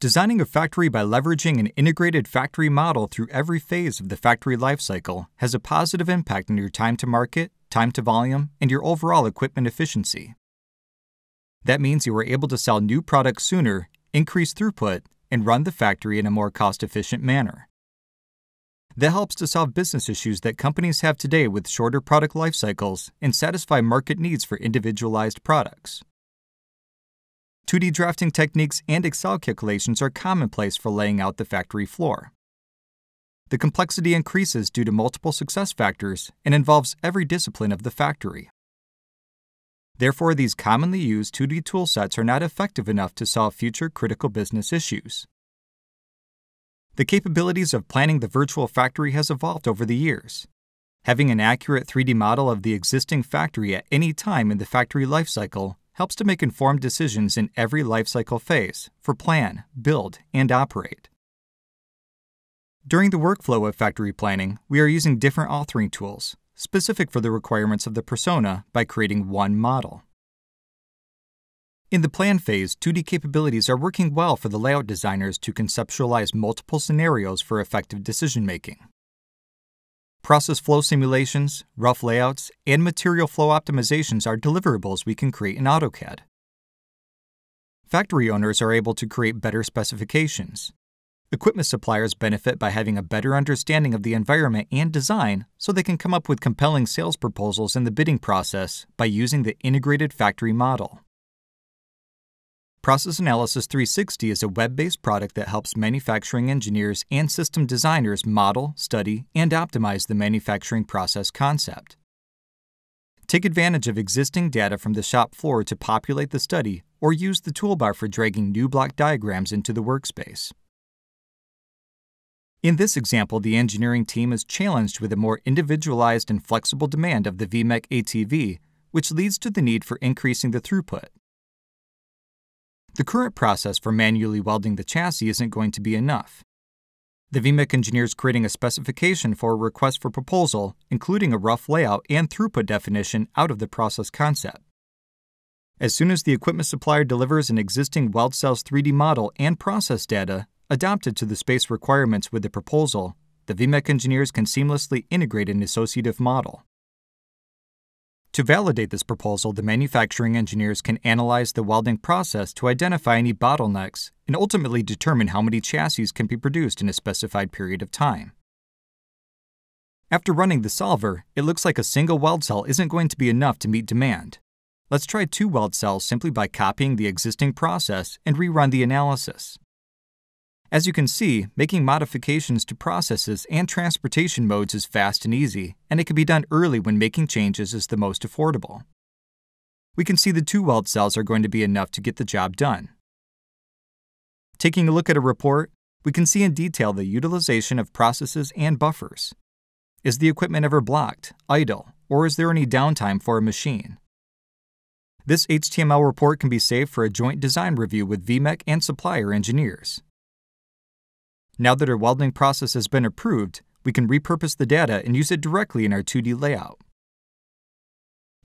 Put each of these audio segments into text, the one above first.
Designing a factory by leveraging an integrated factory model through every phase of the factory lifecycle has a positive impact on your time to market, time to volume, and your overall equipment efficiency. That means you are able to sell new products sooner, increase throughput, and run the factory in a more cost efficient manner. That helps to solve business issues that companies have today with shorter product life cycles and satisfy market needs for individualized products. 2D drafting techniques and Excel calculations are commonplace for laying out the factory floor. The complexity increases due to multiple success factors and involves every discipline of the factory. Therefore, these commonly used 2D toolsets are not effective enough to solve future critical business issues. The capabilities of planning the virtual factory has evolved over the years. Having an accurate 3D model of the existing factory at any time in the factory lifecycle helps to make informed decisions in every lifecycle phase for plan, build, and operate. During the workflow of factory planning, we are using different authoring tools, specific for the requirements of the persona, by creating one model. In the plan phase, 2D capabilities are working well for the layout designers to conceptualize multiple scenarios for effective decision making. Process flow simulations, rough layouts, and material flow optimizations are deliverables we can create in AutoCAD. Factory owners are able to create better specifications. Equipment suppliers benefit by having a better understanding of the environment and design so they can come up with compelling sales proposals in the bidding process by using the integrated factory model. Process Analysis 360 is a web based product that helps manufacturing engineers and system designers model, study, and optimize the manufacturing process concept. Take advantage of existing data from the shop floor to populate the study, or use the toolbar for dragging new block diagrams into the workspace. In this example, the engineering team is challenged with a more individualized and flexible demand of the VMEC ATV, which leads to the need for increasing the throughput. The current process for manually welding the chassis isn't going to be enough. The VMEC engineer is creating a specification for a request for proposal, including a rough layout and throughput definition out of the process concept. As soon as the equipment supplier delivers an existing weld cell's 3D model and process data adapted to the space requirements with the proposal, the VMEC engineers can seamlessly integrate an associative model. To validate this proposal, the manufacturing engineers can analyze the welding process to identify any bottlenecks and ultimately determine how many chassis can be produced in a specified period of time. After running the solver, it looks like a single weld cell isn't going to be enough to meet demand. Let's try two weld cells simply by copying the existing process and rerun the analysis. As you can see, making modifications to processes and transportation modes is fast and easy, and it can be done early when making changes is the most affordable. We can see the two weld cells are going to be enough to get the job done. Taking a look at a report, we can see in detail the utilization of processes and buffers. Is the equipment ever blocked, idle, or is there any downtime for a machine? This HTML report can be saved for a joint design review with VMEC and supplier engineers. Now that our welding process has been approved, we can repurpose the data and use it directly in our 2D layout.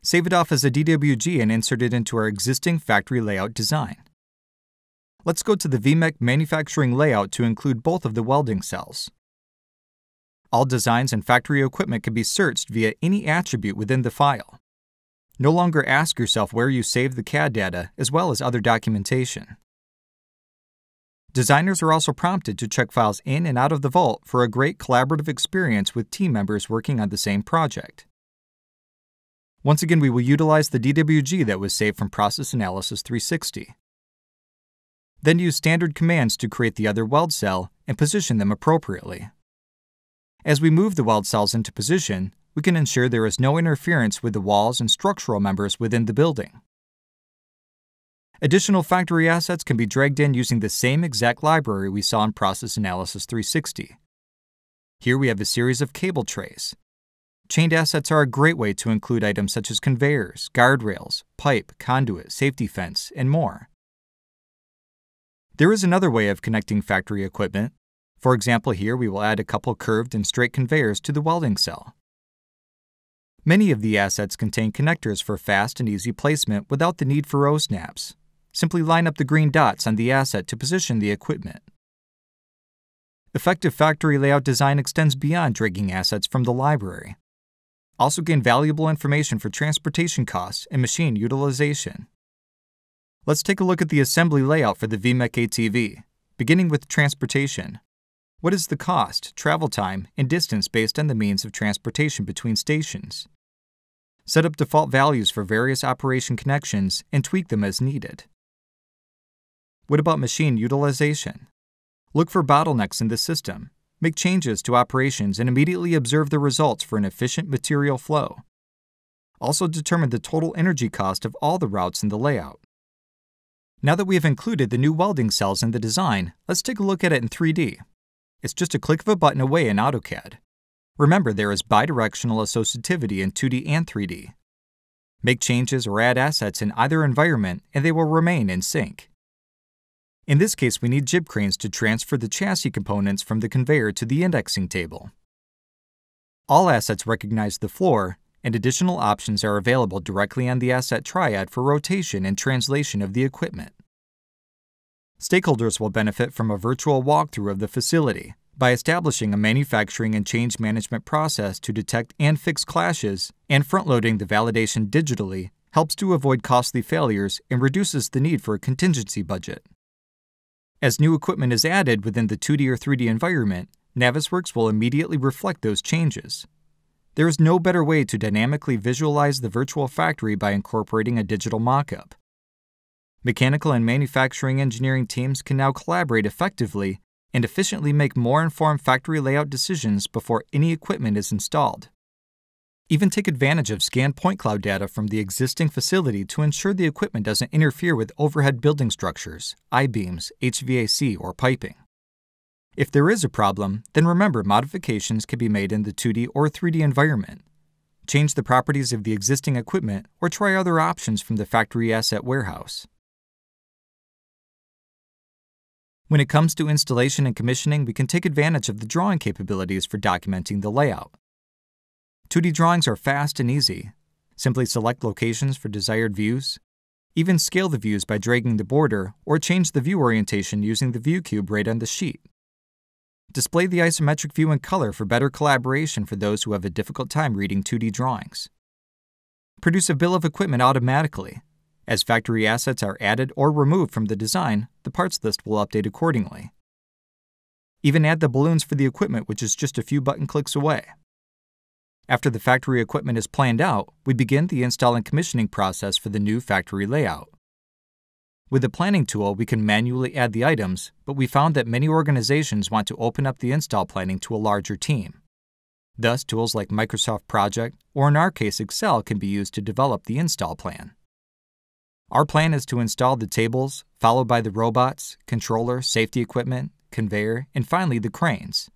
Save it off as a DWG and insert it into our existing factory layout design. Let's go to the VMEC manufacturing layout to include both of the welding cells. All designs and factory equipment can be searched via any attribute within the file. No longer ask yourself where you saved the CAD data as well as other documentation. Designers are also prompted to check files in and out of the vault for a great collaborative experience with team members working on the same project. Once again, we will utilize the DWG that was saved from Process Analysis 360. Then use standard commands to create the other weld cell and position them appropriately. As we move the weld cells into position, we can ensure there is no interference with the walls and structural members within the building. Additional factory assets can be dragged in using the same exact library we saw in Process Analysis 360. Here we have a series of cable trays. Chained assets are a great way to include items such as conveyors, guardrails, pipe, conduit, safety fence, and more. There is another way of connecting factory equipment. For example, here we will add a couple curved and straight conveyors to the welding cell. Many of the assets contain connectors for fast and easy placement without the need for O-snaps. Simply line up the green dots on the asset to position the equipment. Effective factory layout design extends beyond dragging assets from the library. Also gain valuable information for transportation costs and machine utilization. Let's take a look at the assembly layout for the VMEC ATV, beginning with transportation. What is the cost, travel time, and distance based on the means of transportation between stations? Set up default values for various operation connections and tweak them as needed. What about machine utilization? Look for bottlenecks in the system, make changes to operations, and immediately observe the results for an efficient material flow. Also determine the total energy cost of all the routes in the layout. Now that we have included the new welding cells in the design, let's take a look at it in 3D. It's just a click of a button away in AutoCAD. Remember, there is bidirectional associativity in 2D and 3D. Make changes or add assets in either environment and they will remain in sync. In this case, we need jib cranes to transfer the chassis components from the conveyor to the indexing table. All assets recognize the floor, and additional options are available directly on the asset triad for rotation and translation of the equipment. Stakeholders will benefit from a virtual walkthrough of the facility by establishing a manufacturing and change management process to detect and fix clashes, and front-loading the validation digitally helps to avoid costly failures and reduces the need for a contingency budget. As new equipment is added within the 2D or 3D environment, Navisworks will immediately reflect those changes. There is no better way to dynamically visualize the virtual factory by incorporating a digital mockup. Mechanical and manufacturing engineering teams can now collaborate effectively and efficiently make more informed factory layout decisions before any equipment is installed. Even take advantage of scanned point cloud data from the existing facility to ensure the equipment doesn't interfere with overhead building structures, I-beams, HVAC, or piping. If there is a problem, then remember modifications can be made in the 2D or 3D environment. Change the properties of the existing equipment or try other options from the factory asset warehouse. When it comes to installation and commissioning, we can take advantage of the drawing capabilities for documenting the layout. 2D drawings are fast and easy. Simply select locations for desired views. Even scale the views by dragging the border or change the view orientation using the view cube right on the sheet. Display the isometric view in color for better collaboration for those who have a difficult time reading 2D drawings. Produce a bill of equipment automatically as factory assets are added or removed from the design, the parts list will update accordingly. Even add the balloons for the equipment, which is just a few button clicks away. After the factory equipment is planned out, we begin the install and commissioning process for the new factory layout. With the planning tool, we can manually add the items, but we found that many organizations want to open up the install planning to a larger team. Thus, tools like Microsoft Project, or in our case Excel, can be used to develop the install plan. Our plan is to install the tables, followed by the robots, controller, safety equipment, conveyor, and finally the cranes.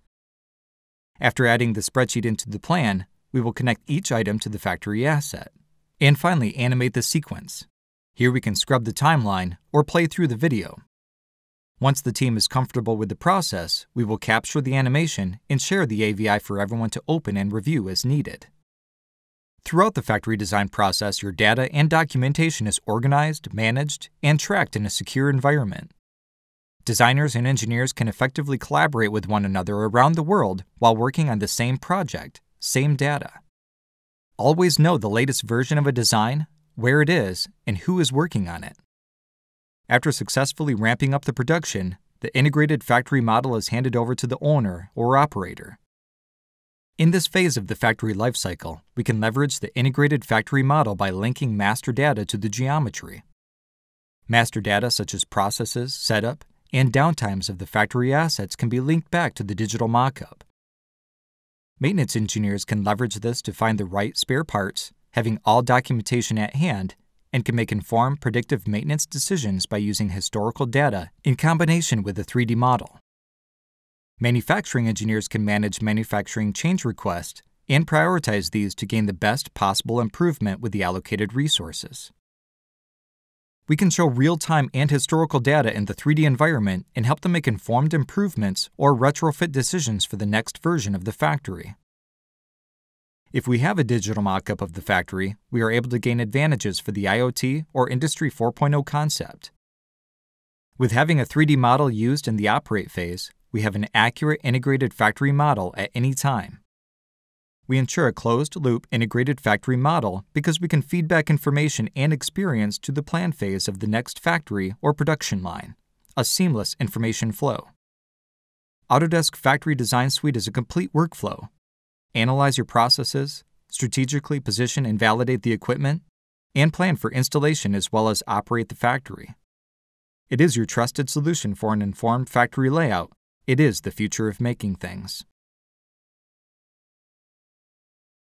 After adding the spreadsheet into the plan, we will connect each item to the factory asset. And finally, animate the sequence. Here we can scrub the timeline or play through the video. Once the team is comfortable with the process, we will capture the animation and share the AVI for everyone to open and review as needed. Throughout the factory design process, your data and documentation is organized, managed, and tracked in a secure environment. Designers and engineers can effectively collaborate with one another around the world while working on the same project, same data. Always know the latest version of a design, where it is, and who is working on it. After successfully ramping up the production, the integrated factory model is handed over to the owner or operator. In this phase of the factory lifecycle, we can leverage the integrated factory model by linking master data to the geometry. Master data such as processes, setup, and downtimes of the factory assets can be linked back to the digital mockup. Maintenance engineers can leverage this to find the right spare parts, having all documentation at hand, and can make informed predictive maintenance decisions by using historical data in combination with a 3D model. Manufacturing engineers can manage manufacturing change requests and prioritize these to gain the best possible improvement with the allocated resources. We can show real-time and historical data in the 3D environment and help them make informed improvements or retrofit decisions for the next version of the factory. If we have a digital mockup of the factory, we are able to gain advantages for the IoT or Industry 4.0 concept. With having a 3D model used in the operate phase, we have an accurate integrated factory model at any time. We ensure a closed loop integrated factory model because we can feedback information and experience to the plan phase of the next factory or production line, a seamless information flow. Autodesk Factory Design Suite is a complete workflow. Analyze your processes, strategically position and validate the equipment, and plan for installation as well as operate the factory. It is your trusted solution for an informed factory layout. It is the future of making things.